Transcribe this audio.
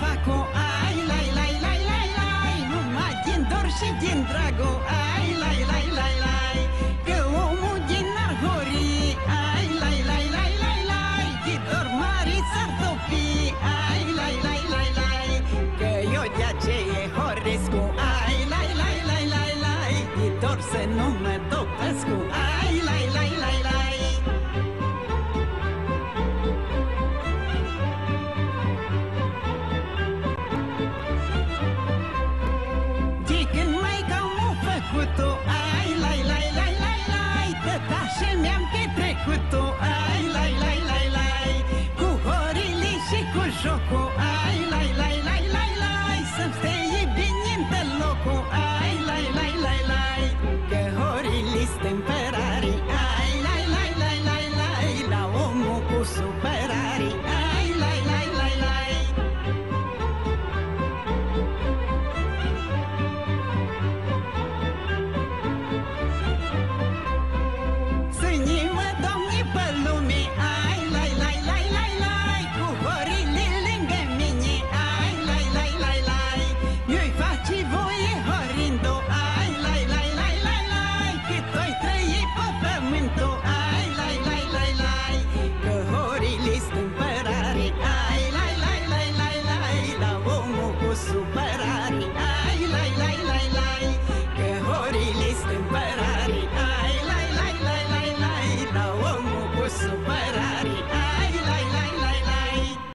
Faco ai, lai, lai, lai, lai, lai, numai din dor și din drago, ai, lai, lai, lai, lai, că omul din Arhori, ai, lai, lai, lai, lai, lai, de dor mari s-ar topi, ai, lai, lai, lai, lai, că eu de aceea horesc cu, ai, lai, lai, lai, lai, lai, de dor să nu mă topesc ai, lai, lai, lai, lai.